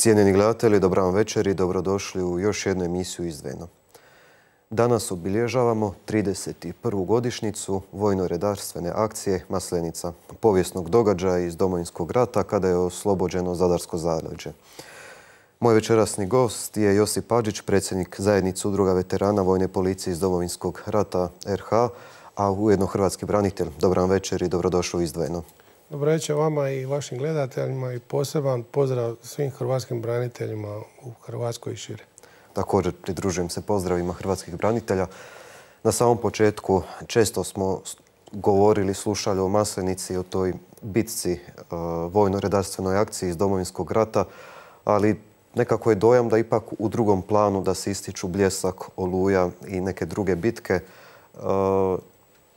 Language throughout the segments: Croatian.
Cijenjeni gledatelji, dobro vam večer i dobrodošli u još jednu emisiju iz Dvena. Danas obilježavamo 31. godišnicu vojno-redarstvene akcije Maslenica, povijesnog događaja iz Domovinskog rata kada je oslobođeno Zadarsko zaleđe. Moj večerasni gost je Josip Pađić, predsjednik zajednice udruga veterana Vojne policije iz Domovinskog rata RH, a ujedno hrvatski branitelj. Dobro vam večer i dobrodošli u Izdvojeno. Dobro večer vama i vašim gledateljima i poseban pozdrav svim hrvatskim braniteljima u Hrvatskoj i šire. Također pridružujem se pozdravima hrvatskih branitelja. Na samom početku često smo govorili, slušali o Maslenici, o toj bitci, e, vojno-redarstvenoj akciji iz Domovinskog rata, ali nekako je dojam da ipak u drugom planu da se ističu Bljesak, Oluja i neke druge bitke. E,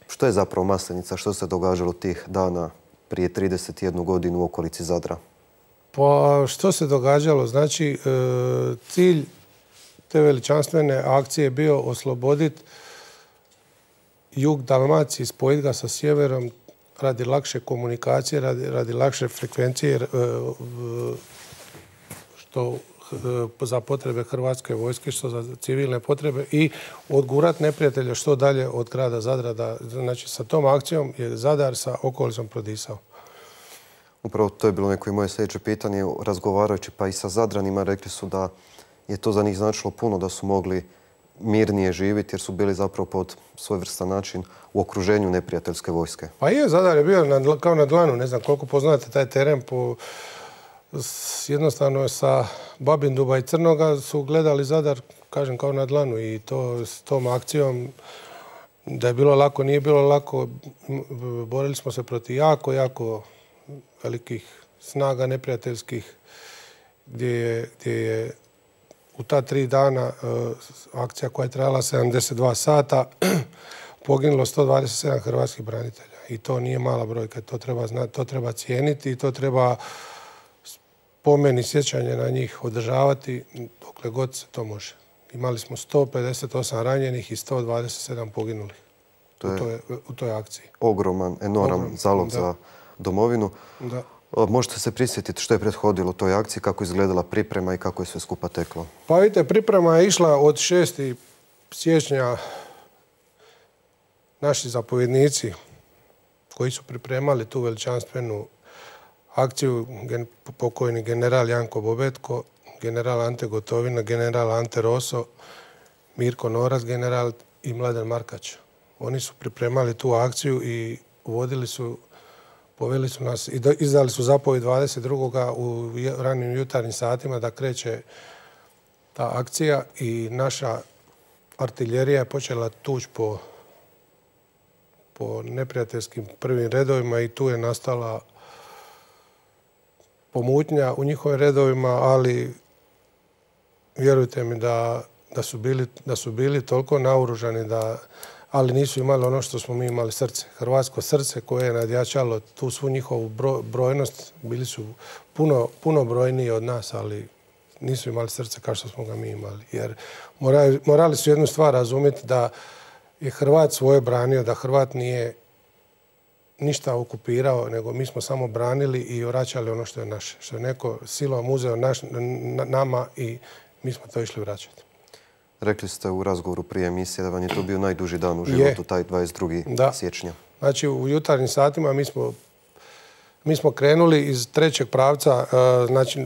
što je zapravo Maslenica? Što se događalo tih dana prije 31 godinu u okolici Zadra? Pa što se događalo? Znači, e, cilj te veličanstvene akcije je bio osloboditi jug Dalmacije, spojiti ga sa sjeverom radi lakše komunikacije, radi, lakše frekvencije, e, što e, za potrebe Hrvatske vojske, što za civilne potrebe i odgurat neprijatelja što dalje od grada Zadra. znači, sa tom akcijom je Zadar sa okolicom prodisao. Upravo to je bilo neko i moje sljedeće pitanje. Razgovarajući pa i sa Zadranima rekli su da je to za njih značilo puno da su mogli mirnije živjeti jer su bili zapravo pod svojvrstan način u okruženju neprijateljske vojske. Pa je, Zadar je bio kao na dlanu. Ne znam koliko poznate taj teren po jednostavno sa Babinduba i Crnoga su gledali Zadar, kažem, kao na dlanu i to s tom akcijom da je bilo lako, nije bilo lako. Borili smo se protiv jako, jako velikih snaga neprijateljskih gdje je, gdje je u ta tri dana e, akcija koja je trajala 72 sata poginulo 127 hrvatskih branitelja. I to nije mala brojka, to treba, znati, to treba cijeniti i to treba pomeni sjećanje na njih održavati dokle god se to može. Imali smo 158 ranjenih i 127 poginulih u, toj, u toj akciji. Ogroman, enorman zalog za domovinu. Da. Možete se prisjetiti što je prethodilo toj akciji, kako je izgledala priprema i kako je sve skupa teklo? Pa vidite, priprema je išla od 6. siječnja naši zapovjednici koji su pripremali tu veličanstvenu akciju, pokojni general Janko Bobetko, general Ante Gotovina, general Ante Roso, Mirko Noras, general i Mladen Markač. Oni su pripremali tu akciju i vodili su poveli su nas i izdali su zapovjed 22. u ranim jutarnjim satima da kreće ta akcija i naša artiljerija je počela tući po, po neprijateljskim prvim redovima i tu je nastala pomutnja u njihovim redovima, ali vjerujte mi da, da, su, bili, da su bili toliko naoružani da ali nisu imali ono što smo mi imali srce. Hrvatsko srce koje je nadjačalo tu svu njihovu brojnost. Bili su puno, puno brojniji od nas, ali nisu imali srce kao što smo ga mi imali. Jer morali, morali su jednu stvar razumjeti da je Hrvat svoje branio, da Hrvat nije ništa okupirao, nego mi smo samo branili i vraćali ono što je naše. Što je neko silom uzeo naš, nama i mi smo to išli vraćati. Rekli ste u razgovoru prije emisije da vam je to bio najduži dan u životu, taj 22. Da. siječnja. Znači u jutarnjim satima mi smo, mi smo krenuli iz trećeg pravca, e, znači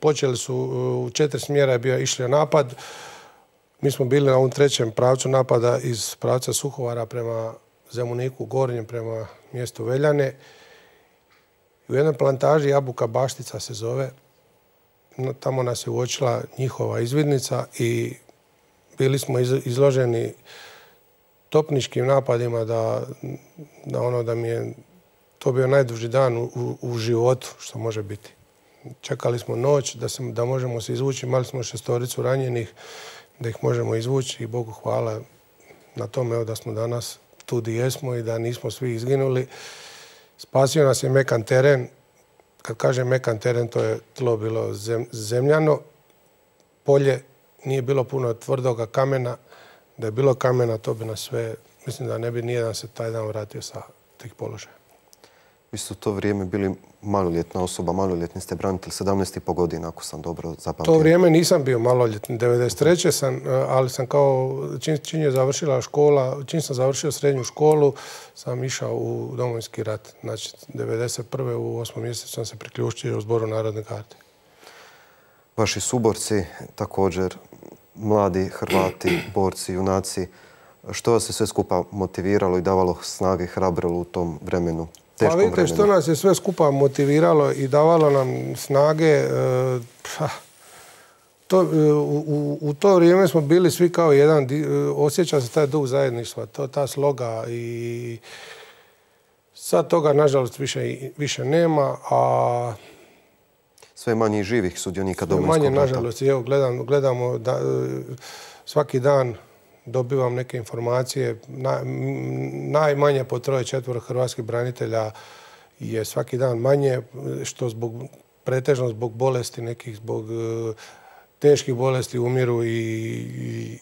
počeli su u četiri smjera je bio išli napad. Mi smo bili na ovom trećem pravcu napada iz pravca Suhovara prema Zemuniku Gornjem, prema mjestu Veljane. U jednoj plantaži Jabuka Baštica se zove, tamo nas je uočila njihova izvidnica i bili smo izloženi topničkim napadima da, ono da mi je to bio najduži dan u, životu što može biti. Čekali smo noć da, možemo se izvući, imali smo šestoricu ranjenih, da ih možemo izvući i Bogu hvala na tome da smo danas tu gdje jesmo i da nismo svi izginuli. Spasio nas je mekan teren. Kad kažem mekan teren, to je tlo bilo zemljano polje, nije bilo puno tvrdoga kamena. Da je bilo kamena, to bi nas sve, mislim da ne bi nijedan se taj dan vratio sa tih položaja. Vi ste u to vrijeme bili maloljetna osoba, maloljetni ste branitelj, 17,5 godina, ako sam dobro zapamtio. To vrijeme nisam bio maloljetni, 93. sam, e, ali sam kao, čim, je završila škola, čim sam završio srednju školu, sam išao u domovinski rat. Znači, 91. u 8. mjesecu sam se priključio u zboru Narodne karte. Vaši suborci, također mladi Hrvati, borci, junaci, što vas je sve skupa motiviralo i davalo snage i hrabrilo u tom vremenu? Pa vidite što nas je sve skupa motiviralo i davalo nam snage. E, pa, to, e, u, to vrijeme smo bili svi kao jedan, e, osjeća se taj duh zajedništva, to, ta sloga i sad toga nažalost više, više nema, a sve manje živih sudionika Sve manje, nažalost. Evo, gledamo da, svaki dan dobivam neke informacije. najmanje po troje četvoro hrvatskih branitelja je svaki dan manje, što zbog, pretežno zbog bolesti, nekih zbog e, teških bolesti umiru i,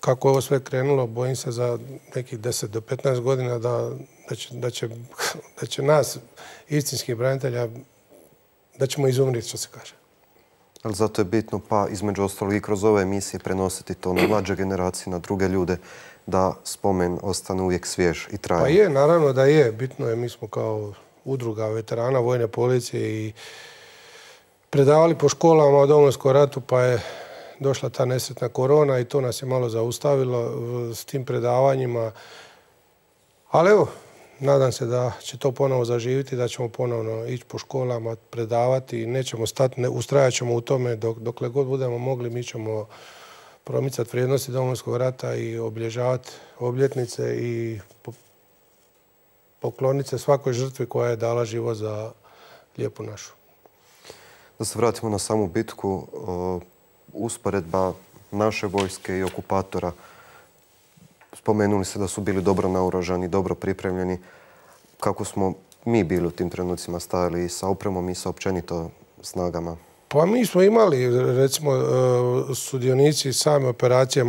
kako je ovo sve krenulo, bojim se za nekih 10 do 15 godina da, da, će, da će nas, istinskih branitelja, da ćemo izumriti, što se kaže. Ali zato je bitno, pa između ostalog i kroz ove emisije prenositi to na mlađe generacije, na druge ljude, da spomen ostane uvijek svjež i trajan. Pa je, naravno da je. Bitno je, mi smo kao udruga veterana vojne policije i predavali po školama o Domovinskom ratu, pa je došla ta nesretna korona i to nas je malo zaustavilo s tim predavanjima. Ali evo, Nadam se da će to ponovo zaživiti, da ćemo ponovno ići po školama, predavati. Nećemo stati, ne, ustrajat ćemo u tome dok, dokle god budemo mogli. Mi ćemo promicati vrijednosti Domovinskog rata i obilježavati obljetnice i pokloniti se svakoj žrtvi koja je dala život za lijepu našu. Da se vratimo na samu bitku, usporedba naše vojske i okupatora Spomenuli ste da su bili dobro naoružani, dobro pripremljeni. Kako smo mi bili u tim trenucima stajali i sa opremom i sa općenito snagama? Pa mi smo imali, recimo, e, sudionici same operacije e,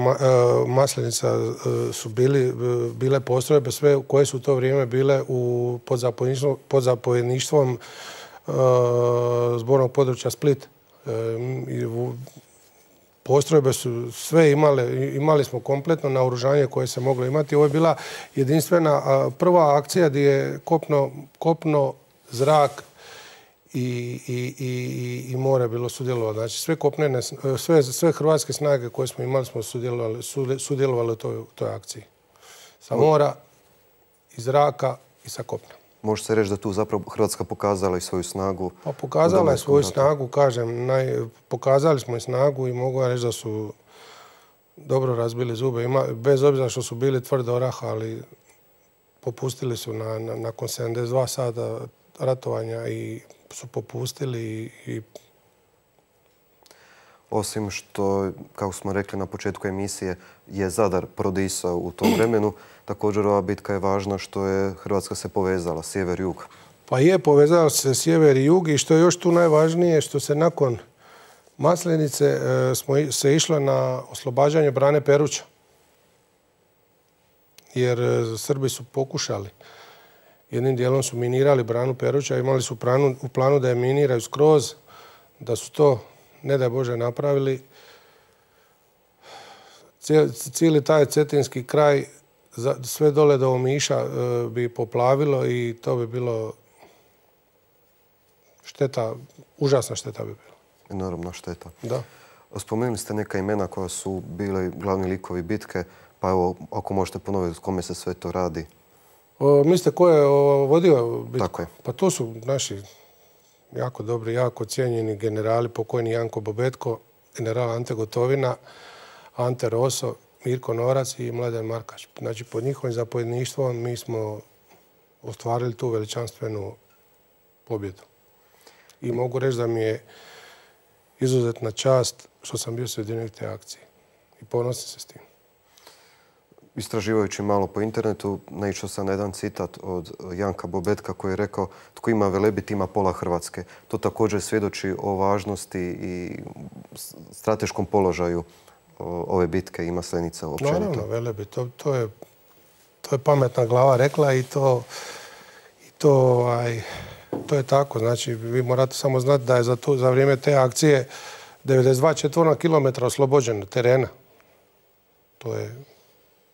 Maslenica e, su bili, bile postrojbe sve koje su u to vrijeme bile u podzapovjedništvom zbornog područja Split postrojbe su sve imale, imali smo kompletno naoružanje koje se moglo imati. Ovo je bila jedinstvena prva akcija gdje je kopno, kopno zrak i, i, i, more bilo sudjelovalo. Znači sve kopnene, sve, sve hrvatske snage koje smo imali smo sudjelovali, sudjelovali u toj, toj akciji. Sa mora, iz zraka i sa kopna. Može se reći da tu zapravo Hrvatska pokazala i svoju snagu? Pa pokazala je svoju snagu, kažem. pokazali smo i snagu i mogu reći da su dobro razbili zube. bez obzira što su bili tvrd orah, ali popustili su na, nakon 72 sata ratovanja i su popustili i osim što, kako smo rekli na početku emisije, je Zadar prodisao u tom vremenu. Također ova bitka je važna što je Hrvatska se povezala, sjever-jug. Pa je, povezala se sjever i jug i što je još tu najvažnije, što se nakon Maslenice e, smo se išli na oslobađanje brane Peruća. Jer e, Srbi su pokušali. Jednim dijelom su minirali branu Peruća, imali su u planu da je miniraju skroz, da su to ne da Bože napravili. Cijeli taj cetinski kraj, sve dole do Omiša e, bi poplavilo i to bi bilo šteta, užasna šteta bi bila. Enormna šteta. Da. Spomenuli ste neka imena koja su bile glavni likovi bitke, pa evo, ako možete ponoviti s kome se sve to radi. mislite ko je vodio bitku? Tako je. Pa to su naši jako dobri, jako cijenjeni generali, pokojni Janko Bobetko, general Ante Gotovina, Ante Roso, Mirko Norac i Mladen Markač. Znači, pod njihovim zapovjedništvom mi smo ostvarili tu veličanstvenu pobjedu. I mogu reći da mi je izuzetna čast što sam bio sudionik te akcije. I ponosim se s tim istraživajući malo po internetu, naišao sam na jedan citat od Janka Bobetka koji je rekao tko ima velebit ima pola Hrvatske. To također svjedoči o važnosti i strateškom položaju ove bitke i Maslenica općenito? Naravno, Velebit, to, je, to je pametna glava rekla i to, i to, ovaj, to je tako. Znači, vi morate samo znati da je za, tu, za vrijeme te akcije 92 četvorna kilometra oslobođeno terena. To je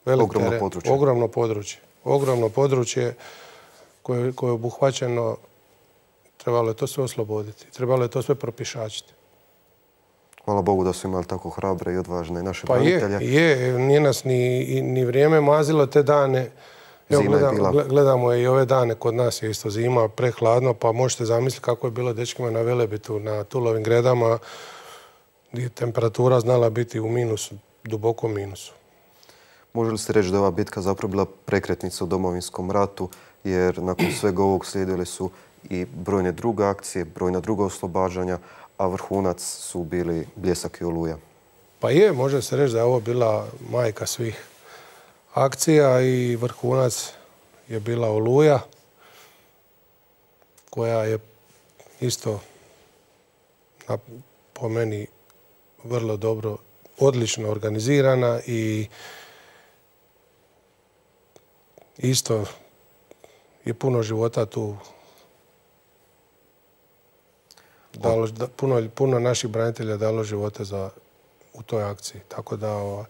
ogromno područje. Ogromno područje. Ogromno područje koje, koje je obuhvaćeno, trebalo je to sve osloboditi. Trebalo je to sve propišačiti. Hvala Bogu da su imali tako hrabre i odvažne naše pa branitelje. Je, je, nije nas ni, ni vrijeme mazilo te dane. Evo, gledamo je i ove dane, kod nas je isto zima, prehladno, pa možete zamisliti kako je bilo dečkima na Velebitu, na Tulovim gredama, gdje temperatura znala biti u minusu, duboko minusu. Može li se reći da je ova bitka zapravo bila prekretnica u domovinskom ratu, jer nakon svega ovog slijedile su i brojne druge akcije, brojna druga oslobađanja, a vrhunac su bili Bljesak i Oluja. Pa je, može se reći da je ovo bila majka svih akcija i vrhunac je bila Oluja, koja je isto po meni vrlo dobro, odlično organizirana i isto je puno života tu dalo, puno, puno naših branitelja dalo živote za, u toj akciji. Tako da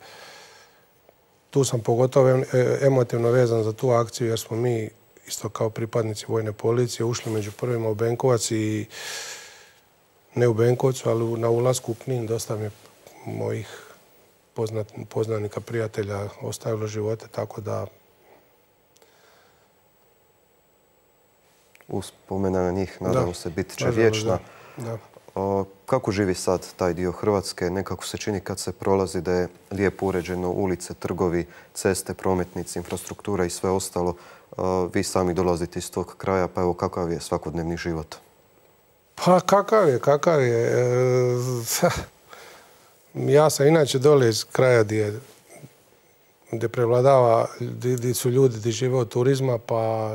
tu sam pogotovo e, emotivno vezan za tu akciju jer smo mi isto kao pripadnici vojne policije ušli među prvima u Benkovac i ne u Benkovcu, ali na ulasku u Knin dosta mi mojih poznanika, prijatelja ostavilo živote, tako da uspomena na njih, nadamo se, bit će vječna. kako živi sad taj dio Hrvatske? Nekako se čini kad se prolazi da je lijepo uređeno ulice, trgovi, ceste, prometnice, infrastruktura i sve ostalo. vi sami dolazite iz tog kraja, pa evo kakav je svakodnevni život? Pa kakav je, kakav je. E, ja sam inače dole iz kraja gdje, gdje prevladava, gdje su ljudi gdje žive od turizma, pa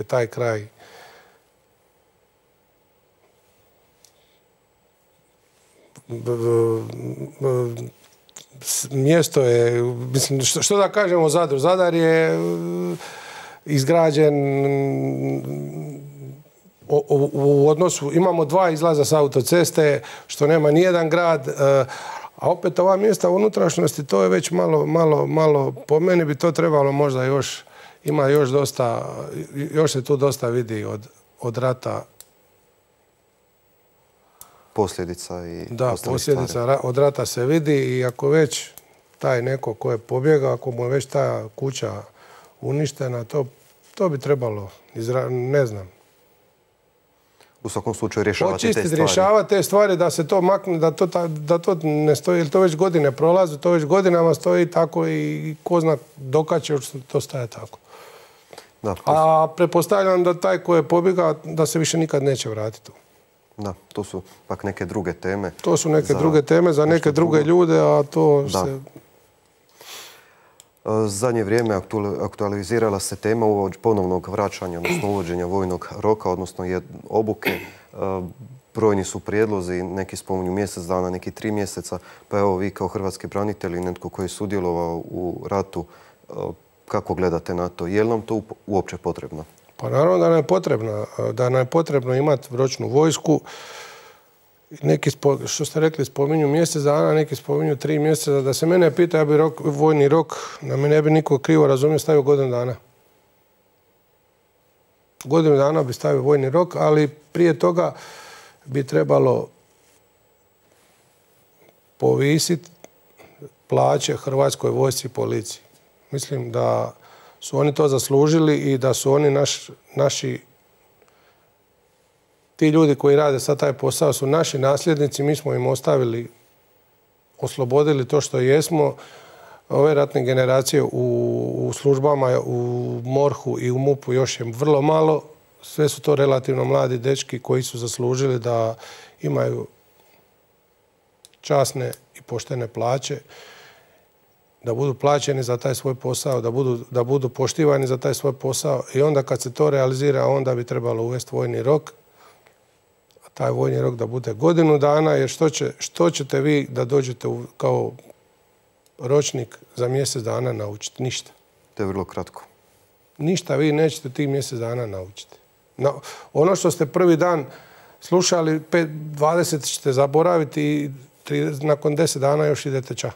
je taj kraj mjesto je, mislim, što, da kažemo o Zadru? Zadar je izgrađen u odnosu, imamo dva izlaza s autoceste, što nema nijedan grad, e, a opet ova mjesta u unutrašnjosti, to je već malo, malo, malo, po meni bi to trebalo možda još, ima još dosta, još se tu dosta vidi od, od rata. Posljedica i Da, posljedica od rata se vidi i ako već taj neko ko je pobjegao, ako mu je već ta kuća uništena, to, to bi trebalo, ne znam, u svakom slučaju rješavati te stvari. rješavati te stvari da se to makne, da to, da to ne stoji, jer to već godine prolazi, to već godinama stoji tako i ko zna dokad će to staje tako. Da, A prepostavljam da taj ko je pobjegao, da se više nikad neće vratiti. Da, to su pak neke druge teme. To su neke druge teme za neke druge ljude, a to se Zadnje vrijeme aktualizirala se tema ponovnog vraćanja, odnosno uvođenja vojnog roka, odnosno obuke. E, brojni su prijedlozi, neki spominju mjesec dana, neki tri mjeseca. Pa evo vi kao hrvatski branitelj netko koji je sudjelovao u ratu, e, kako gledate na to? Je li nam to uopće potrebno? Pa naravno da nam je potrebno. Da nam je potrebno imati ročnu vojsku neki, što ste rekli, spominju mjesec dana, neki spominju tri mjeseca. Da se mene pita, ja bi rok, vojni rok, da mi ne bi niko krivo razumio, stavio godinu dana. Godinu dana bi stavio vojni rok, ali prije toga bi trebalo povisiti plaće Hrvatskoj vojsci i policiji. Mislim da su oni to zaslužili i da su oni naši ti ljudi koji rade sad taj posao su naši nasljednici, mi smo im ostavili, oslobodili to što jesmo. Ove ratne generacije u, službama, u Morhu i u MUP-u još je vrlo malo. Sve su to relativno mladi dečki koji su zaslužili da imaju časne i poštene plaće, da budu plaćeni za taj svoj posao, da budu, da budu poštivani za taj svoj posao i onda kad se to realizira, onda bi trebalo uvesti vojni rok taj vojni rok da bude godinu dana, jer što, će, što ćete vi da dođete u, kao ročnik za mjesec dana naučiti? Ništa. To je vrlo kratko. Ništa vi nećete tih mjesec dana naučiti. ono što ste prvi dan slušali, 20 ćete zaboraviti i nakon 10 dana još idete ča.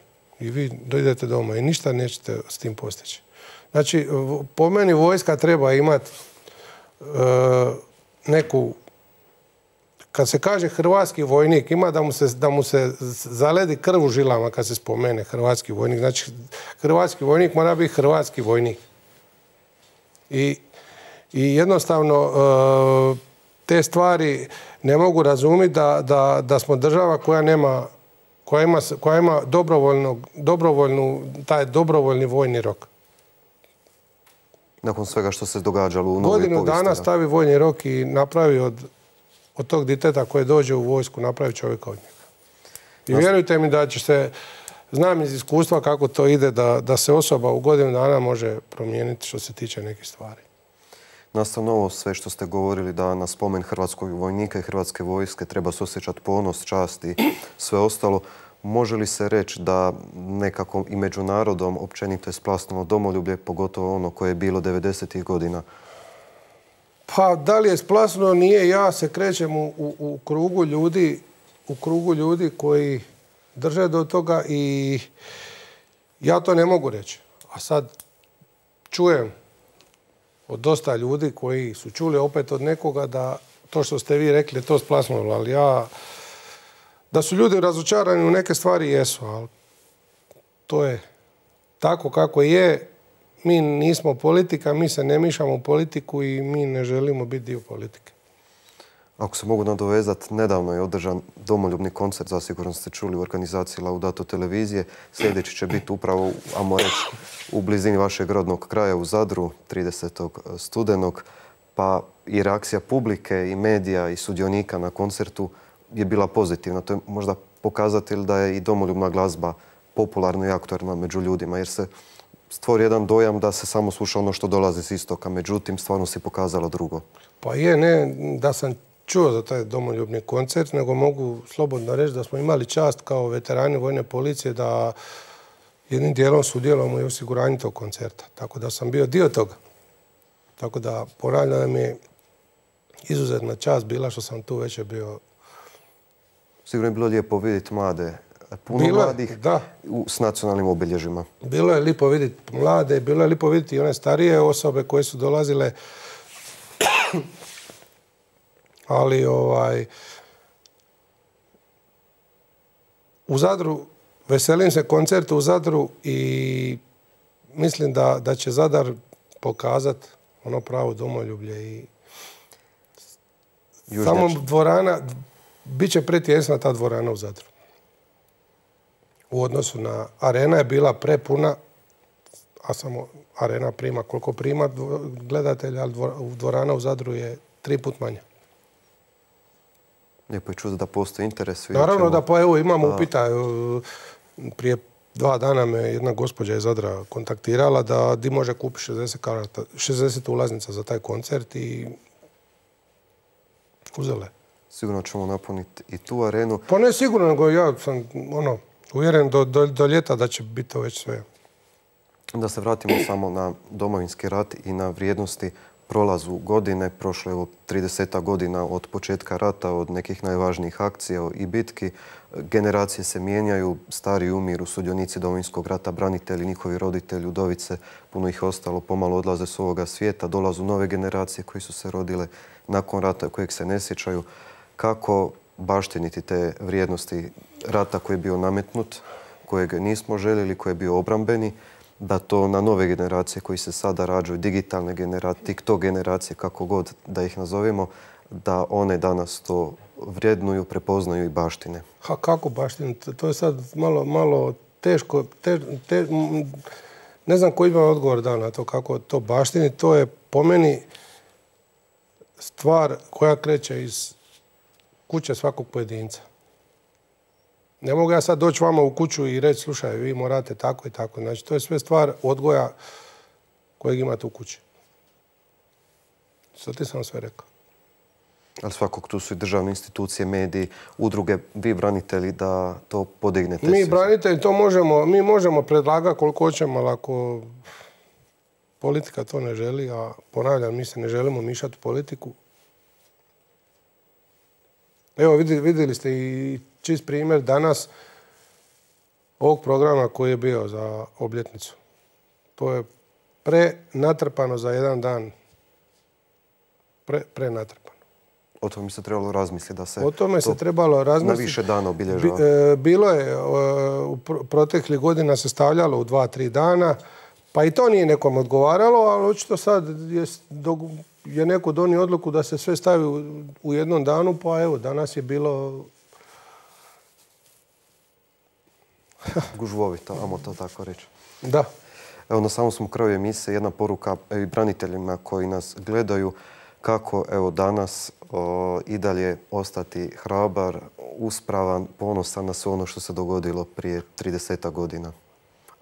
I vi dojdete doma i ništa nećete s tim postići. Znači, po meni vojska treba imati e, neku kad se kaže hrvatski vojnik, ima da mu se, zaledi krv u žilama kad se spomene hrvatski vojnik. Znači, hrvatski vojnik mora biti hrvatski vojnik. I, jednostavno e, te stvari ne mogu razumjeti da, da smo država koja nema koja ima, koja ima dobrovoljnu, taj dobrovoljni vojni rok. Nakon svega što se događalo u novoj Godinu dana stavi vojni rok i napravi od, od tog diteta koje dođe u vojsku, napravi čovjeka od njega. I vjerujte mi da će se, znam iz iskustva kako to ide, da, da se osoba u godinu dana može promijeniti što se tiče nekih stvari. Nastavno ovo sve što ste govorili da na spomen hrvatskog vojnika i hrvatske vojske treba se osjećati ponos, čast i sve ostalo. Može li se reći da nekako i među narodom općenito je splasnulo domoljublje, pogotovo ono koje je bilo 90. godina? Pa da li je splasno, nije. Ja se krećem u, u, krugu ljudi u krugu ljudi koji drže do toga i ja to ne mogu reći. A sad čujem od dosta ljudi koji su čuli opet od nekoga da to što ste vi rekli to splasnulo, ali ja da su ljudi razočarani u neke stvari jesu, ali to je tako kako je. Mi nismo politika, mi se ne mišamo u politiku i mi ne želimo biti dio politike. Ako se mogu nadovezati, nedavno je održan domoljubni koncert, zasigurno ste čuli u organizaciji Laudato televizije. Sljedeći će biti upravo, amo reći, u blizini vašeg rodnog kraja u Zadru, 30. studenog. Pa i reakcija publike i medija i sudionika na koncertu je bila pozitivna. To je možda pokazatelj da je i domoljubna glazba popularna i aktualna među ljudima, jer se stvori jedan dojam da se samo sluša ono što dolazi s istoka. Međutim, stvarno se pokazalo drugo. Pa je, ne, da sam čuo za taj domoljubni koncert, nego mogu slobodno reći da smo imali čast kao veterani vojne policije da jednim dijelom sudjelujemo i osiguranju tog koncerta. Tako da sam bio dio toga. Tako da ponavljam mi je izuzetna čast bila što sam tu već bio. Sigurno je bilo lijepo vidjeti mlade, puno mladih da. s nacionalnim obilježima. Bilo je lijepo vidjeti mlade, bilo je lijepo vidjeti i one starije osobe koje su dolazile ali ovaj u Zadru veselim se koncertu u Zadru i mislim da, da će Zadar pokazati ono pravo domoljublje i samo dvorana, bit će pretjesna ta dvorana u Zadru. U odnosu na arena je bila prepuna, a samo arena prima koliko prima gledatelja, ali dvorana u Zadru je tri put manja. Lijepo je čuti da postoji interes. Naravno da pa evo imamo upita. Prije dva dana me jedna gospođa iz Zadra kontaktirala da di može kupiti 60, karata, 60 ulaznica za taj koncert i uzele. Sigurno ćemo napuniti i tu arenu. Pa ne sigurno, nego ja sam ono, uvjeren do, do ljeta da će biti to već sve. Da se vratimo samo na domovinski rat i na vrijednosti prolazu godine, prošlo je 30 godina od početka rata, od nekih najvažnijih akcija i bitki. Generacije se mijenjaju, stari umiru, sudionici Domovinskog rata, branitelji, njihovi roditelji, udovice, puno ih ostalo, pomalo odlaze s ovoga svijeta, dolazu nove generacije koji su se rodile nakon rata kojeg se ne sjećaju. Kako baštiniti te vrijednosti rata koji je bio nametnut, kojeg nismo željeli, koji je bio obrambeni, da to na nove generacije koji se sada rađaju, digitalne generacije, TikTok generacije, kako god da ih nazovemo, da one danas to vrijednuju, prepoznaju i baštine. Ha, kako baštine? To je sad malo, malo teško. ne znam koji ima odgovor da na to kako to baštini. To je po meni stvar koja kreće iz kuće svakog pojedinca. Ne mogu ja sad doći vama u kuću i reći, slušaj, vi morate tako i tako. Znači, to je sve stvar odgoja kojeg imate u kući. Što ti sam sve rekao. Ali svakog tu su i državne institucije, mediji, udruge, vi branitelji da to podignete. Mi branitelji to možemo, mi možemo predlagati koliko hoćemo, ali ako politika to ne želi, a ponavljam, mi se ne želimo mišati u politiku. Evo, vidjeli ste i čist primjer danas ovog programa koji je bio za obljetnicu. To je prenatrpano za jedan dan. Pre, prenatrpano. O tome se trebalo razmisliti da se... O tome se trebalo razmisliti. Na više dana obilježava. E, bilo je, e, u proteklih godina se stavljalo u dva, tri dana. Pa i to nije nekom odgovaralo, ali očito sad je, je neko donio odluku da se sve stavi u, jednom danu, pa evo, danas je bilo... Gužvovito, amo to tako reći. Da. Evo, na samom smo kraju emisije jedna poruka i braniteljima koji nas gledaju kako evo danas i dalje ostati hrabar, uspravan, ponosan na sve ono što se dogodilo prije 30 godina.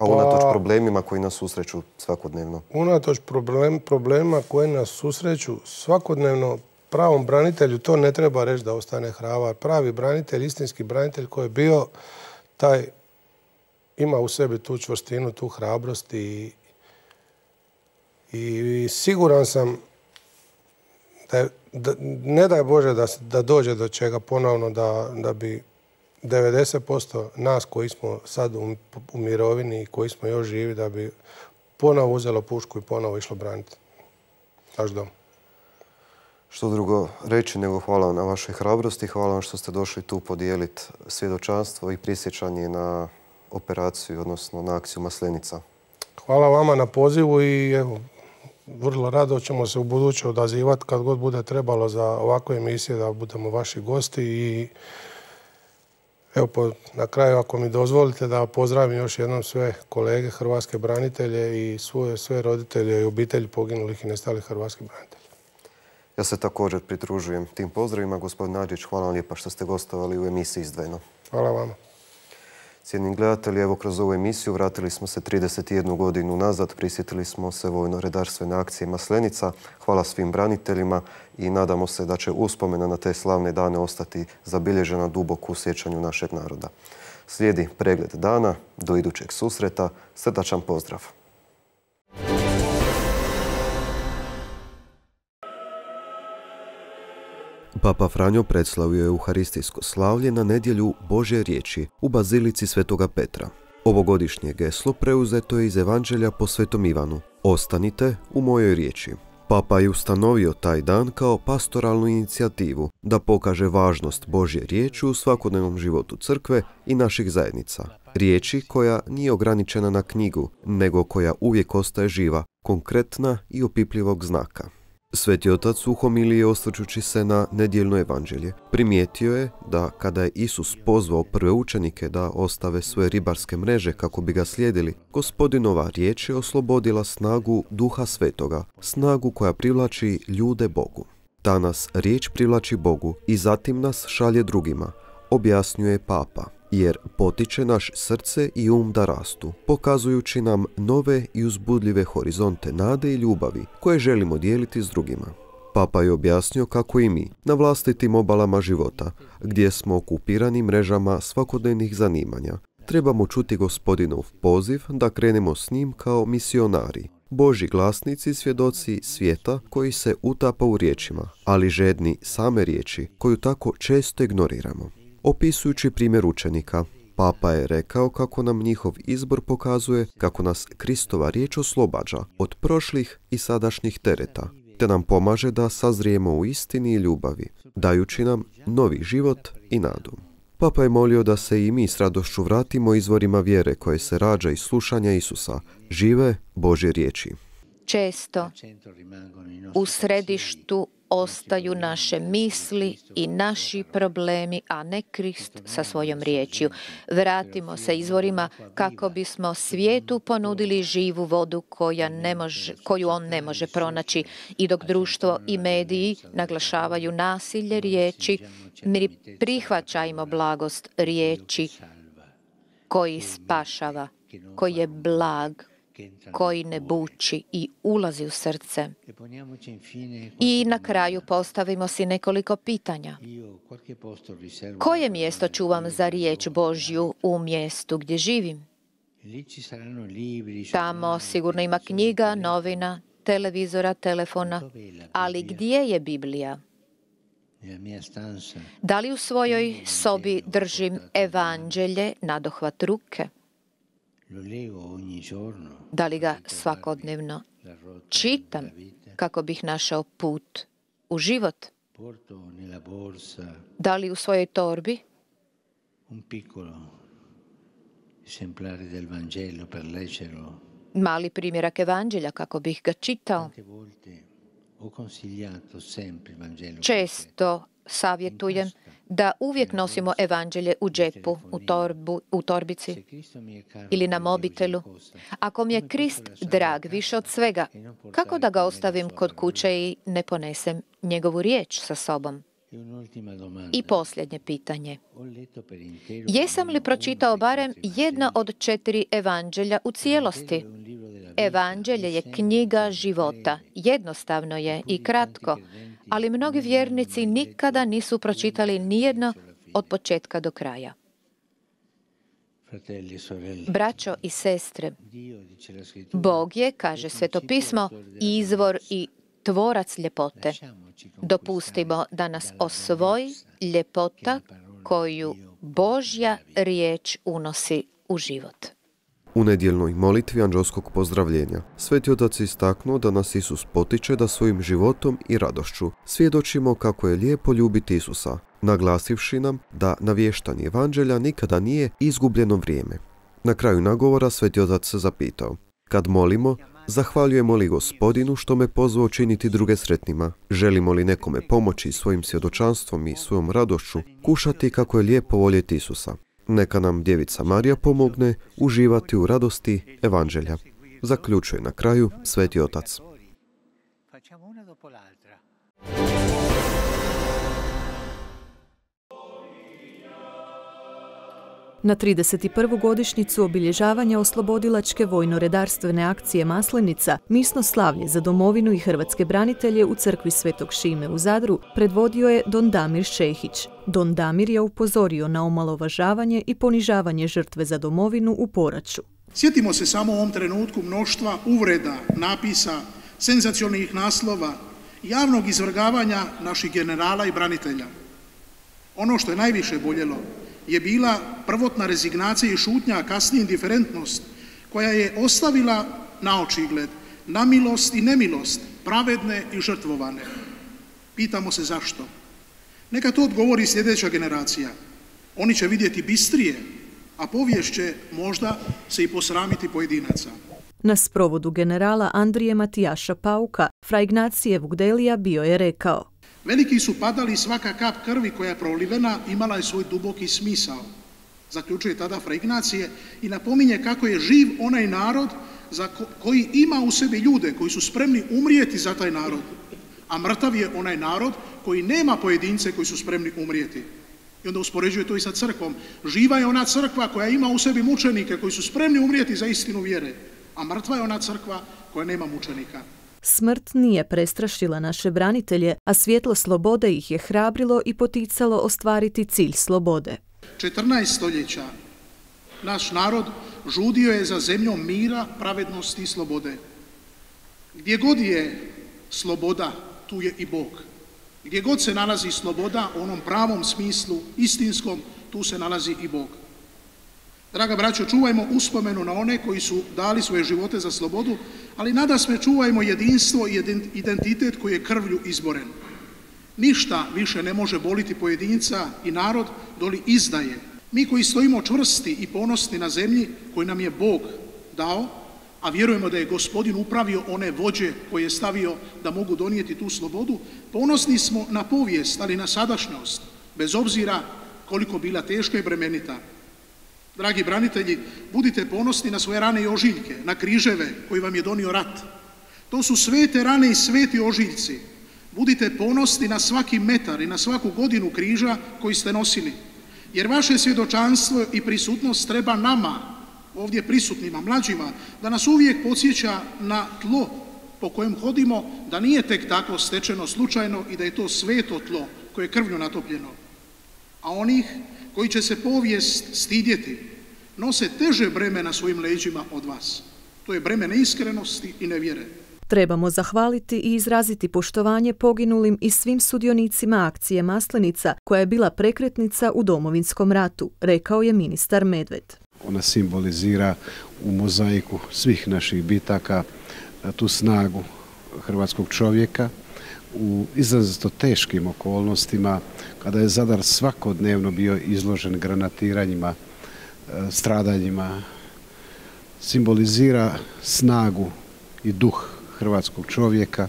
A unatoč pa- problemima koji nas susreću svakodnevno. Unatoč problem, problema koji nas susreću svakodnevno pravom branitelju to ne treba reći da ostane hrabar. Pravi branitelj, istinski branitelj koji je bio, taj ima u sebi tu čvrstinu, tu hrabrost i, i siguran sam da, da ne daj Bože da, da dođe do čega ponovno da, da bi 90% nas koji smo sad u, mirovini i koji smo još živi da bi ponovo uzelo pušku i ponovo išlo braniti naš dom. Što drugo reći nego hvala vam na vašoj hrabrosti, hvala vam što ste došli tu podijeliti svjedočanstvo i prisjećanje na operaciju, odnosno na akciju Maslenica. Hvala vama na pozivu i evo, vrlo rado ćemo se u buduće odazivati kad god bude trebalo za ovakve emisije da budemo vaši gosti i Evo, na kraju, ako mi dozvolite da pozdravim još jednom sve kolege hrvatske branitelje i svoje sve roditelje i obitelji poginulih i nestalih hrvatskih branitelja. Ja se također pridružujem tim pozdravima. Gospodin Nađić, hvala vam lijepa što ste gostovali u emisiji Izdvojeno. Hvala vama. Cijenim gledatelji, evo kroz ovu emisiju vratili smo se 31 godinu nazad, prisjetili smo se vojno-redarstvene akcije Maslenica. Hvala svim braniteljima i nadamo se da će uspomena na te slavne dane ostati zabilježena duboko u sjećanju našeg naroda. Slijedi pregled dana, do idućeg susreta, srdačan pozdrav. Papa Franjo predslavio je Euharistijsko slavlje na nedjelju Božje riječi u Bazilici Svetoga Petra. Ovogodišnje geslo preuzeto je iz Evanđelja po Svetom Ivanu. Ostanite u mojoj riječi. Papa je ustanovio taj dan kao pastoralnu inicijativu da pokaže važnost Božje riječi u svakodnevnom životu crkve i naših zajednica. Riječi koja nije ograničena na knjigu, nego koja uvijek ostaje živa, konkretna i opipljivog znaka. Sveti otac u homiliji osvrćući se na nedjeljno evanđelje, primijetio je da kada je Isus pozvao prve učenike da ostave svoje ribarske mreže kako bi ga slijedili, gospodinova riječ je oslobodila snagu duha svetoga, snagu koja privlači ljude Bogu. Danas riječ privlači Bogu i zatim nas šalje drugima, objasnjuje papa jer potiče naš srce i um da rastu, pokazujući nam nove i uzbudljive horizonte nade i ljubavi koje želimo dijeliti s drugima. Papa je objasnio kako i mi, na vlastitim obalama života, gdje smo okupirani mrežama svakodnevnih zanimanja, trebamo čuti gospodinov poziv da krenemo s njim kao misionari, Boži glasnici svjedoci svijeta koji se utapa u riječima, ali žedni same riječi koju tako često ignoriramo. Opisujući primjer učenika, Papa je rekao kako nam njihov izbor pokazuje kako nas Kristova riječ oslobađa od prošlih i sadašnjih tereta, te nam pomaže da sazrijemo u istini i ljubavi, dajući nam novi život i nadu. Papa je molio da se i mi s radošću vratimo izvorima vjere koje se rađa iz slušanja Isusa, žive Božje riječi. Često u središtu ostaju naše misli i naši problemi, a ne Krist sa svojom riječju. Vratimo se izvorima kako bismo svijetu ponudili živu vodu koja ne može, koju on ne može pronaći. i dok društvo i mediji naglašavaju nasilje riječi, mi prihvaćajmo blagost riječi koji spašava, koji je blag, koji ne buči i ulazi u srce. I na kraju postavimo si nekoliko pitanja. Koje mjesto čuvam za riječ Božju u mjestu gdje živim? Tamo sigurno ima knjiga, novina, televizora, telefona, ali gdje je Biblija? Da li u svojoj sobi držim evanđelje na dohvat ruke? Da li ga svakodnevno čitam kako bih našao put u život? Da li u svojoj torbi mali primjerak evanđelja kako bih ga čitao? Često savjetujem da uvijek nosimo evanđelje u džepu, u, torbu, u torbici ili na mobitelu. Ako mi je Krist drag više od svega, kako da ga ostavim kod kuće i ne ponesem njegovu riječ sa sobom? I posljednje pitanje. Jesam li pročitao barem jedna od četiri evanđelja u cijelosti? Evanđelje je knjiga života. Jednostavno je i kratko, ali mnogi vjernici nikada nisu pročitali nijedno od početka do kraja. Braćo i sestre, Bog je, kaže Sveto pismo, izvor i tvorac ljepote. Dopustimo da nas osvoji ljepota koju Božja riječ unosi u život. U nedjeljnoj molitvi anđelskog pozdravljenja Sveti Otac istaknuo da nas Isus potiče da svojim životom i radošću svjedočimo kako je lijepo ljubiti Isusa, naglasivši nam da navještanje evanđelja nikada nije izgubljeno vrijeme. Na kraju nagovora Sveti Otac se zapitao, kad molimo, zahvaljujemo li gospodinu što me pozvao činiti druge sretnima? Želimo li nekome pomoći svojim svjedočanstvom i svojom radošću kušati kako je lijepo voljeti Isusa? Neka nam djevica Marija pomogne uživati u radosti evanđelja. Zaključuje na kraju Sveti Otac. Na 31. godišnicu obilježavanja oslobodilačke vojno-redarstvene akcije Maslenica, misno slavlje za domovinu i hrvatske branitelje u crkvi Svetog Šime u Zadru predvodio je Don Damir Šehić. Don Damir je upozorio na omalovažavanje i ponižavanje žrtve za domovinu u poraću. Sjetimo se samo u ovom trenutku mnoštva uvreda, napisa, senzacionalnih naslova, javnog izvrgavanja naših generala i branitelja. Ono što je najviše boljelo je bila prvotna rezignacija i šutnja, a kasnije indiferentnost, koja je ostavila na očigled na milost i nemilost, pravedne i žrtvovane. Pitamo se zašto. Neka to odgovori sljedeća generacija. Oni će vidjeti bistrije, a povijest će možda se i posramiti pojedinaca. Na sprovodu generala Andrije Matijaša Pauka, fra Ignacije Vugdelija bio je rekao Veliki su padali svaka kap krvi koja je prolivena imala je svoj duboki smisao. Zaključuje tada Fra Ignacije i napominje kako je živ onaj narod koji ima u sebi ljude koji su spremni umrijeti za taj narod. A mrtav je onaj narod koji nema pojedince koji su spremni umrijeti. I onda uspoređuje to i sa crkvom. Živa je ona crkva koja ima u sebi mučenike koji su spremni umrijeti za istinu vjere. A mrtva je ona crkva koja nema mučenika. Smrt nije prestrašila naše branitelje, a svjetlo slobode ih je hrabrilo i poticalo ostvariti cilj slobode. 14 stoljeća naš narod žudio je za zemljom mira, pravednosti i slobode. Gdje god je sloboda, tu je i Bog. Gdje god se nalazi sloboda u onom pravom smislu, istinskom, tu se nalazi i Bog. Draga braćo, čuvajmo uspomenu na one koji su dali svoje živote za slobodu, ali nada sme čuvajmo jedinstvo i identitet koji je krvlju izboren. Ništa više ne može boliti pojedinca i narod doli izdaje. Mi koji stojimo čvrsti i ponosni na zemlji koji nam je Bog dao, a vjerujemo da je gospodin upravio one vođe koje je stavio da mogu donijeti tu slobodu, ponosni smo na povijest, ali na sadašnjost, bez obzira koliko bila teška i bremenita. Dragi branitelji, budite ponosni na svoje rane i ožiljke, na križeve koji vam je donio rat. To su svete rane i sveti ožiljci. Budite ponosni na svaki metar i na svaku godinu križa koji ste nosili. Jer vaše svjedočanstvo i prisutnost treba nama ovdje prisutnima, mlađima, da nas uvijek podsjeća na tlo po kojem hodimo, da nije tek tako stečeno slučajno i da je to sveto tlo koje je krvno natopljeno. A onih koji će se povijest stidjeti, nose teže breme na svojim leđima od vas. To je breme neiskrenosti i nevjere. Trebamo zahvaliti i izraziti poštovanje poginulim i svim sudionicima akcije Maslenica koja je bila prekretnica u domovinskom ratu, rekao je ministar Medved. Ona simbolizira u mozaiku svih naših bitaka tu snagu hrvatskog čovjeka u izrazito teškim okolnostima kada je Zadar svakodnevno bio izložen granatiranjima, stradanjima, simbolizira snagu i duh hrvatskog čovjeka,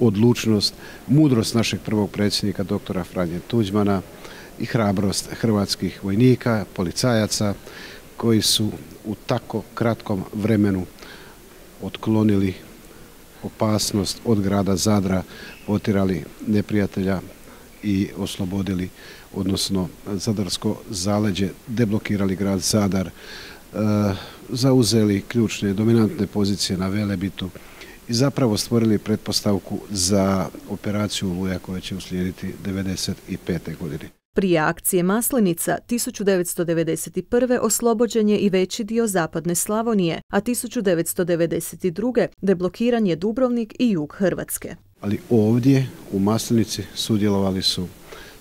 odlučnost, mudrost našeg prvog predsjednika doktora Franje Tuđmana i hrabrost hrvatskih vojnika, policajaca koji su u tako kratkom vremenu otklonili opasnost od grada Zadra, potirali neprijatelja i oslobodili, odnosno Zadarsko zaleđe, deblokirali grad Zadar, e, zauzeli ključne dominantne pozicije na Velebitu i zapravo stvorili pretpostavku za operaciju Luja koja će uslijediti 1995. godine. Prije akcije Maslenica 1991. oslobođen je i veći dio zapadne Slavonije, a 1992. deblokiran je Dubrovnik i jug Hrvatske. Ali ovdje u Maslenici sudjelovali su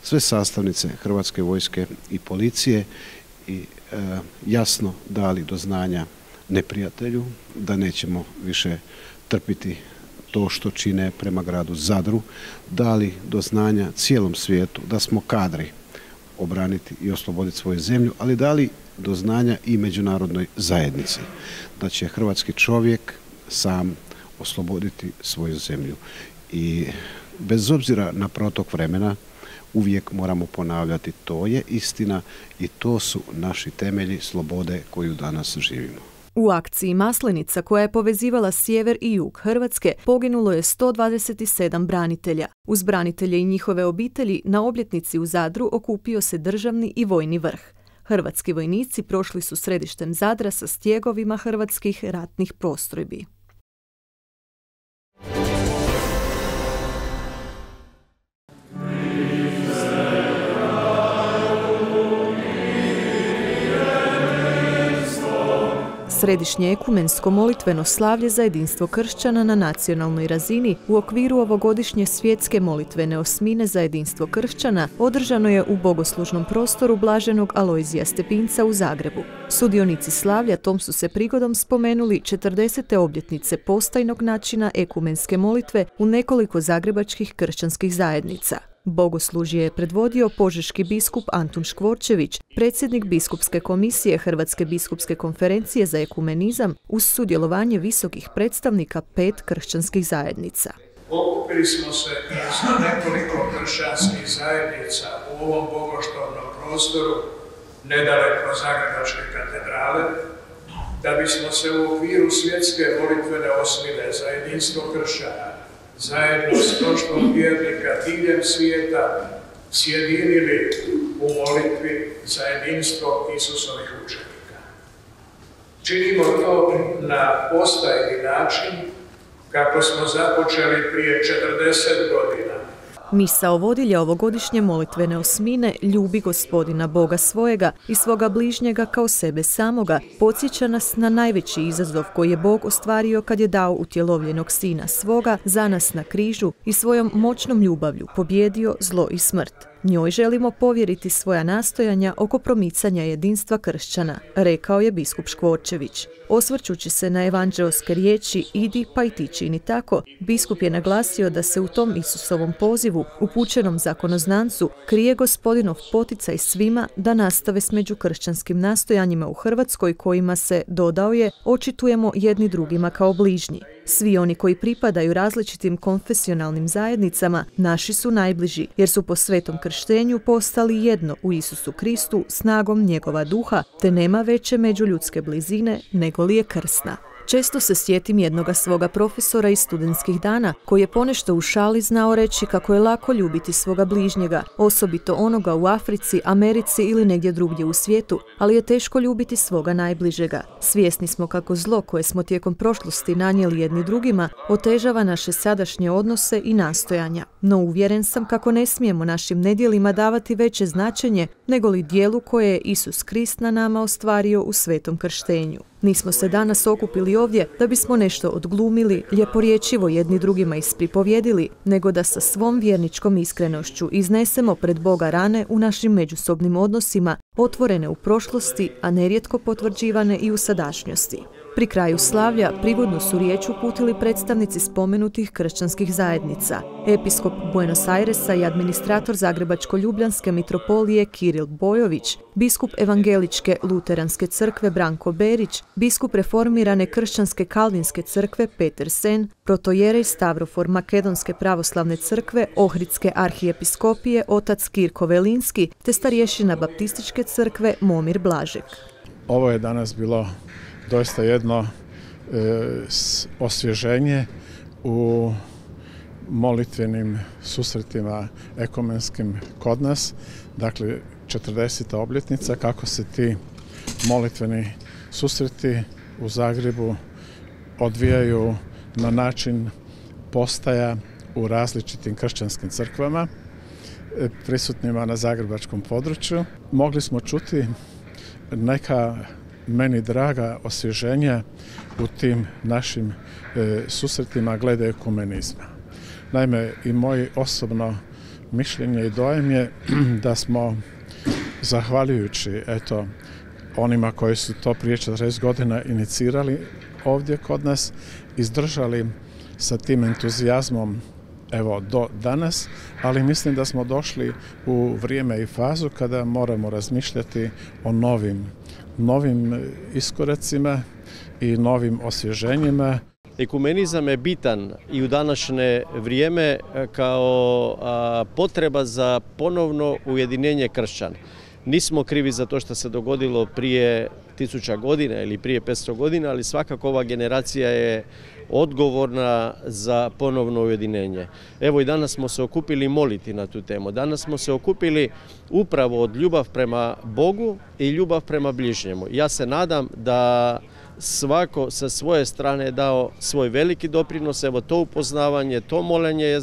sve sastavnice Hrvatske vojske i policije i e, jasno dali do znanja neprijatelju da nećemo više trpiti to što čine prema gradu Zadru, dali do znanja cijelom svijetu da smo kadri obraniti i osloboditi svoju zemlju, ali dali do znanja i međunarodnoj zajednici da će hrvatski čovjek sam osloboditi svoju zemlju. I bez obzira na protok vremena uvijek moramo ponavljati to je istina i to su naši temelji slobode koju danas živimo. U akciji Maslenica koja je povezivala sjever i jug Hrvatske poginulo je 127 branitelja. Uz branitelje i njihove obitelji na obljetnici u Zadru okupio se državni i vojni vrh. Hrvatski vojnici prošli su središtem Zadra sa stjegovima hrvatskih ratnih postrojbi. Središnje ekumensko molitveno slavlje za jedinstvo kršćana na nacionalnoj razini u okviru ovogodišnje svjetske molitvene osmine za jedinstvo kršćana održano je u bogoslužnom prostoru Blaženog Alojzija Stepinca u Zagrebu. Sudionici slavlja tom su se prigodom spomenuli 40. obljetnice postajnog načina ekumenske molitve u nekoliko zagrebačkih kršćanskih zajednica. Bogoslužje je predvodio požeški biskup Antun Škvorčević, predsjednik biskupske komisije Hrvatske biskupske konferencije za ekumenizam uz sudjelovanje visokih predstavnika pet kršćanskih zajednica. Okupili smo se iz nekoliko kršćanskih zajednica u ovom bogoštovnom prostoru, nedaleko Zagrebačke katedrale, da bismo se u okviru svjetske molitvene osmine za jedinstvo kršćana zajedno s prošlom vjernika diljem svijeta sjedinili u molitvi za jedinstvo Isusovih učenika. Činimo to na postajni način kako smo započeli prije 40 godina Misao vodilja ovogodišnje molitvene osmine ljubi gospodina Boga svojega i svoga bližnjega kao sebe samoga, podsjeća nas na najveći izazov koji je Bog ostvario kad je dao utjelovljenog sina svoga za nas na križu i svojom moćnom ljubavlju pobjedio zlo i smrt. Njoj želimo povjeriti svoja nastojanja oko promicanja jedinstva kršćana, rekao je biskup Škvorčević. Osvrćući se na evanđeoske riječi idi pa i ti čini tako, biskup je naglasio da se u tom Isusovom pozivu, upućenom zakonoznancu, krije gospodinov poticaj svima da nastave s međukršćanskim nastojanjima u Hrvatskoj kojima se, dodao je, očitujemo jedni drugima kao bližnji. Svi oni koji pripadaju različitim konfesionalnim zajednicama naši su najbliži jer su po svetom krštenju postali jedno u Isusu Kristu snagom njegova duha te nema veće međuljudske blizine nego li je krsna. Često se sjetim jednoga svoga profesora iz studentskih dana, koji je ponešto u šali znao reći kako je lako ljubiti svoga bližnjega, osobito onoga u Africi, Americi ili negdje drugdje u svijetu, ali je teško ljubiti svoga najbližega. Svjesni smo kako zlo koje smo tijekom prošlosti nanijeli jedni drugima otežava naše sadašnje odnose i nastojanja. No uvjeren sam kako ne smijemo našim nedjelima davati veće značenje nego li dijelu koje je Isus Krist na nama ostvario u svetom krštenju. Nismo se danas okupili ovdje da bismo nešto odglumili, ljeporječivo jedni drugima ispripovjedili, nego da sa svom vjerničkom iskrenošću iznesemo pred Boga rane u našim međusobnim odnosima, otvorene u prošlosti, a nerijetko potvrđivane i u sadašnjosti. Pri kraju slavlja prigodnu su riječ uputili predstavnici spomenutih kršćanskih zajednica. Episkop Buenos Airesa i administrator Zagrebačko-Ljubljanske mitropolije Kiril Bojović, biskup Evangeličke luteranske crkve Branko Berić, biskup reformirane kršćanske kalvinske crkve Peter Sen, protojerej Stavrofor Makedonske pravoslavne crkve Ohridske arhijepiskopije otac Kirko Velinski te starješina baptističke crkve Momir Blažek. Ovo je danas bilo doista jedno e, osvježenje u molitvenim susretima ekumenskim kod nas. Dakle, 40. obljetnica kako se ti molitveni susreti u Zagrebu odvijaju na način postaja u različitim kršćanskim crkvama e, prisutnima na zagrebačkom području. Mogli smo čuti neka meni draga osvježenja u tim našim e, susretima glede ekumenizma. Naime, i moj osobno mišljenje i dojem je da smo zahvaljujući eto onima koji su to prije 40 godina inicirali ovdje kod nas, izdržali sa tim entuzijazmom evo do danas, ali mislim da smo došli u vrijeme i fazu kada moramo razmišljati o novim novim iskoracima i novim osvježenjima. Ekumenizam je bitan i u današnje vrijeme e, kao potreba za ponovno ujedinjenje kršćana. Nismo krivi za to što se dogodilo prije tisuća godina ili prije 500 godina, ali svakako ova generacija je odgovorna za ponovno ujedinjenje. Evo i danas smo se okupili moliti na tu temu. Danas smo se okupili upravo od ljubav prema Bogu i ljubav prema bližnjemu. Ja se nadam da svako sa svoje strane dao svoj veliki doprinos, evo to upoznavanje, to molenje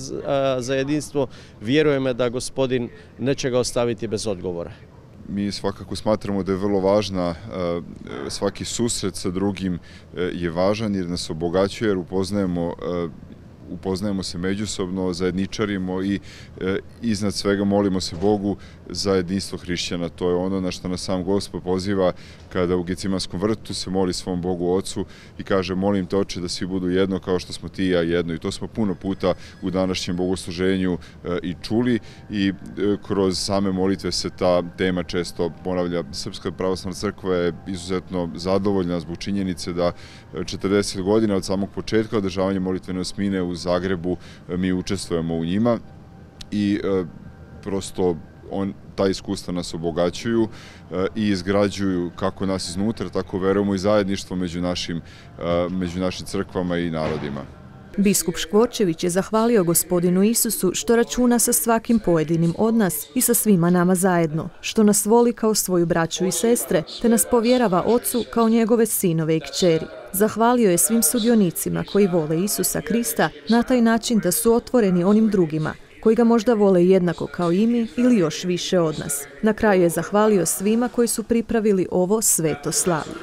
za jedinstvo, vjerujeme da gospodin neće ga ostaviti bez odgovora mi svakako smatramo da je vrlo važna, e, svaki susret sa drugim e, je važan jer nas obogaćuje jer upoznajemo e, upoznajemo se međusobno, zajedničarimo i iznad svega molimo se Bogu za jedinstvo hrišćana. To je ono na što nas sam Gospod poziva kada u Gecimanskom vrtu se moli svom Bogu Ocu i kaže molim te oče da svi budu jedno kao što smo ti i ja jedno. I to smo puno puta u današnjem bogosluženju e, i čuli i e, kroz same molitve se ta tema često ponavlja. Srpska pravoslavna crkva je izuzetno zadovoljna zbog činjenice da 40 godina od samog početka održavanja molitvene osmine u Zagrebu mi učestvujemo u njima i prosto on, ta iskustva nas obogaćuju e, i izgrađuju kako nas iznutra, tako verujemo i zajedništvo među našim, e, među našim crkvama i narodima. Biskup Škvorčević je zahvalio gospodinu Isusu što računa sa svakim pojedinim od nas i sa svima nama zajedno, što nas voli kao svoju braću i sestre, te nas povjerava ocu kao njegove sinove i kćeri. Zahvalio je svim sudionicima koji vole Isusa Krista na taj način da su otvoreni onim drugima, koji ga možda vole jednako kao i mi ili još više od nas. Na kraju je zahvalio svima koji su pripravili ovo sveto slavlje.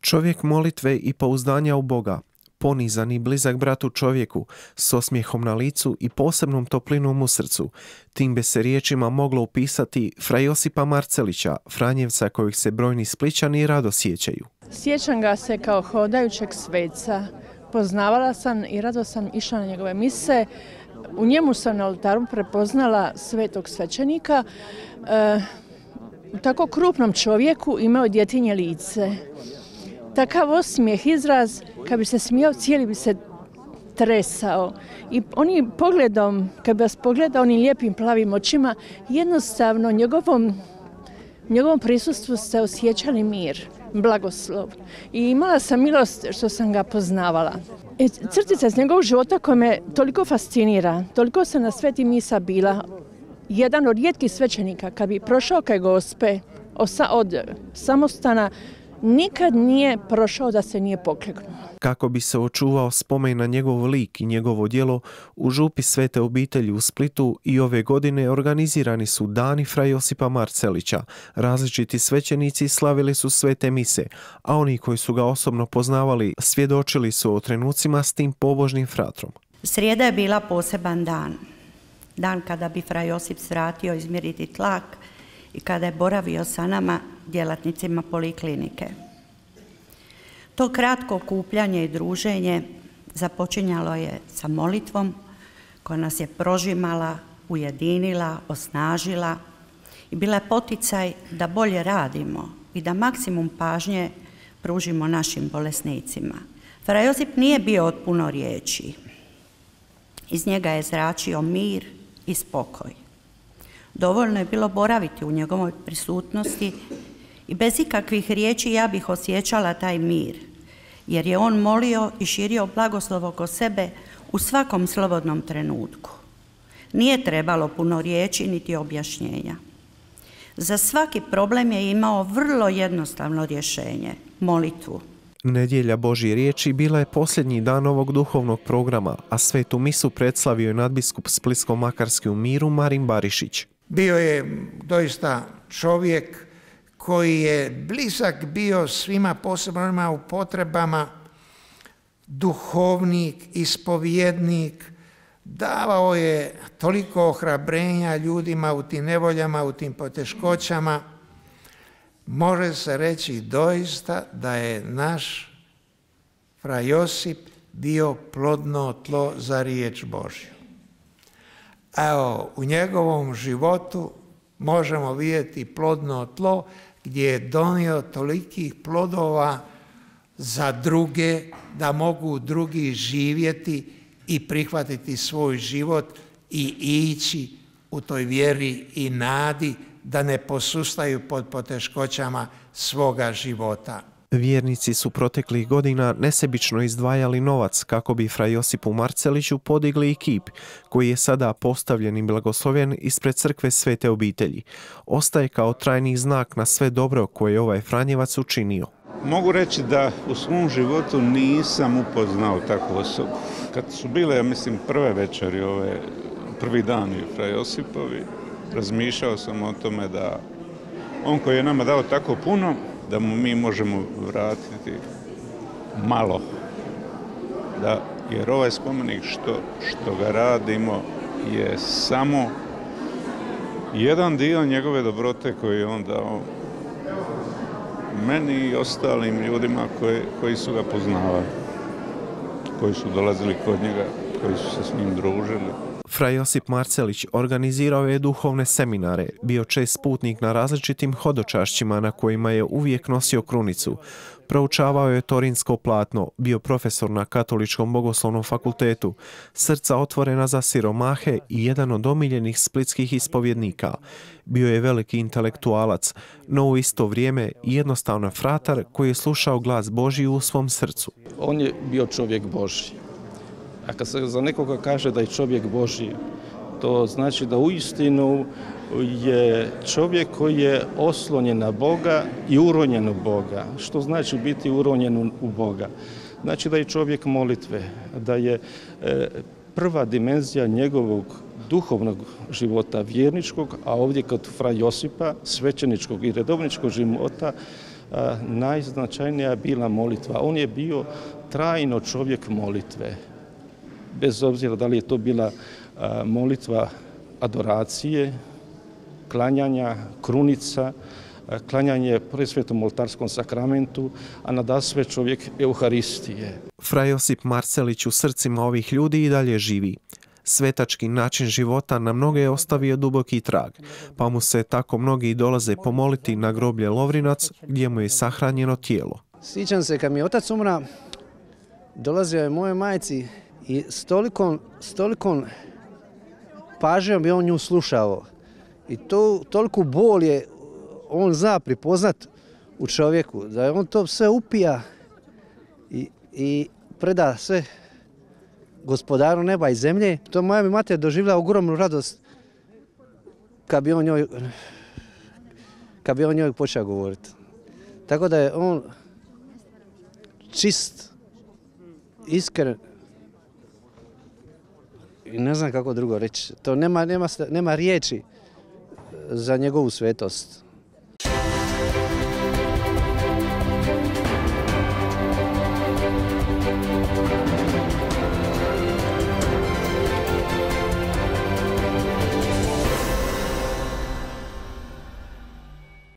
Čovjek molitve i pouzdanja u Boga, ponizan i blizak bratu čovjeku, s osmijehom na licu i posebnom toplinom u srcu. Tim bi se riječima moglo upisati fra Josipa Marcelića, Franjevca kojih se brojni spličani rado sjećaju. Sjećam ga se kao hodajućeg sveca, poznavala sam i rado sam išla na njegove mise. U njemu sam na oltaru prepoznala svetog svećenika. E, u tako krupnom čovjeku imao djetinje lice. Takav osmijeh, izraz, kad bi se smijao, cijeli bi se tresao. I oni pogledom, kad bi vas pogledao onim lijepim plavim očima, jednostavno njegovom njegovom prisustvu ste osjećali mir, blagoslov. I imala sam milost što sam ga poznavala. I crtica iz njegovog života koja me toliko fascinira, toliko sam na sveti misa bila, jedan od rijetkih svećenika, kad bi prošao kaj gospe od samostana, nikad nije prošao da se nije pokleknuo. Kako bi se očuvao spomen na njegov lik i njegovo djelo, u župi Svete obitelji u Splitu i ove godine organizirani su dani Fra Josipa Marcelića. Različiti svećenici slavili su svete mise, a oni koji su ga osobno poznavali svjedočili su o trenucima s tim pobožnim fratrom. Srijeda je bila poseban dan. Dan kada bi Fra Josip svratio izmjeriti tlak i kada je boravio sa nama, djelatnicima poliklinike. To kratko kupljanje i druženje započinjalo je sa molitvom koja nas je prožimala, ujedinila, osnažila i bila je poticaj da bolje radimo i da maksimum pažnje pružimo našim bolesnicima. Fra Josip nije bio od puno riječi. Iz njega je zračio mir i spokoj. Dovoljno je bilo boraviti u njegovoj prisutnosti i bez ikakvih riječi ja bih osjećala taj mir, jer je on molio i širio blagoslov oko sebe u svakom slobodnom trenutku. Nije trebalo puno riječi niti objašnjenja. Za svaki problem je imao vrlo jednostavno rješenje, molitvu. Nedjelja Božje riječi bila je posljednji dan ovog duhovnog programa, a svetu misu predslavio je nadbiskup Splitsko-Makarski u miru Marin Barišić. Bio je doista čovjek koji je blizak bio svima posebno onima u potrebama, duhovnik, ispovjednik, davao je toliko ohrabrenja ljudima u tim nevoljama, u tim poteškoćama. Može se reći doista da je naš fra Josip bio plodno tlo za riječ Božju. Evo, u njegovom životu možemo vidjeti plodno tlo gdje je donio tolikih plodova za druge, da mogu drugi živjeti i prihvatiti svoj život i ići u toj vjeri i nadi da ne posustaju pod poteškoćama svoga života. Vjernici su proteklih godina nesebično izdvajali novac kako bi fra Josipu Marceliću podigli kip, koji je sada postavljen i blagosloven ispred crkve Svete obitelji. Ostaje kao trajni znak na sve dobro koje je ovaj Franjevac učinio. Mogu reći da u svom životu nisam upoznao takvu osobu. Kad su bile, ja mislim, prve večeri, ove, prvi dan u Fra Josipovi, razmišljao sam o tome da on koji je nama dao tako puno, da mu mi možemo vratiti malo. Da, jer ovaj spomenik što, što ga radimo je samo jedan dio njegove dobrote koji je on dao meni i ostalim ljudima koji, koji su ga poznavali, koji su dolazili kod njega, koji su se s njim družili. Fra Josip Marcelić organizirao je duhovne seminare, bio čest putnik na različitim hodočašćima na kojima je uvijek nosio krunicu. Proučavao je torinsko platno, bio profesor na Katoličkom bogoslovnom fakultetu, srca otvorena za siromahe i jedan od omiljenih splitskih ispovjednika. Bio je veliki intelektualac, no u isto vrijeme jednostavno fratar koji je slušao glas Božji u svom srcu. On je bio čovjek Božji a kad se za nekoga kaže da je čovjek Božji, to znači da uistinu je čovjek koji je oslonjen na Boga i uronjen u Boga. Što znači biti uronjen u Boga? Znači da je čovjek molitve, da je e, prva dimenzija njegovog duhovnog života vjerničkog, a ovdje kod fra Josipa, svećeničkog i redovničkog života, najznačajnija bila molitva. On je bio trajno čovjek molitve bez obzira da li je to bila molitva adoracije, klanjanja, krunica, klanjanje presvetom oltarskom sakramentu, a nada sve čovjek Euharistije. Fra Josip Marcelić u srcima ovih ljudi i dalje živi. Svetački način života na mnoge je ostavio duboki trag, pa mu se tako mnogi dolaze pomoliti na groblje Lovrinac gdje mu je sahranjeno tijelo. Sjećam se kad mi je otac umra, dolazio je moje majci i s tolikom, pažnjom bi on nju slušao. I to, toliku bol je on zna prepoznat u čovjeku, da je on to sve upija i, i preda sve gospodaru neba i zemlje. To moja mi mate doživjela ogromnu radost kad bi on njoj, kad bi on njoj počeo govoriti. Tako da je on čist, iskren i ne znam kako drugo reći. To nema, nema, nema riječi za njegovu svetost.